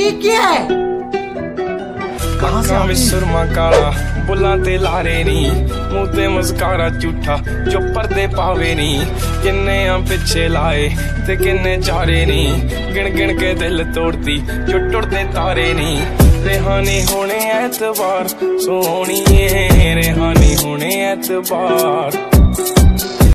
ये क्या है ਕਹਾਂ ਸੇ ਆਵੇ ਸੁਰਮਾ ਕਾਲਾ, ਬੁੱਲਾਂ ਤੇ ਲਾਰੇ ਨੀ। ਮੂੰਹ ਤੇ ਮੁਸਕਾਰਾ ਝੂਠਾ ਜੋ ਪਰਦੇ ਪਾਵੇ ਨੀ। ਕਿੰਨੇ ਆ ਪਿੱਛੇ ਲਾਏ ਤੇ ਕਿੰਨੇ ਚਾਰੇ ਨੀ। ਗਿਣ ਗਿਣ ਕੇ ਦਿਲ ਤੋੜਦੀ ਜੋ ਟੁੱਟਦੇ ਤਾਰੇ ਨੀ। ਰਹਿਾਨੀ ਹੋਣੇ ਐਤਵਾਰ, ਸੋਹਣੀਏ ਰਹਿਾਨੀ ਹੋਣੇ ਐਤਵਾਰ।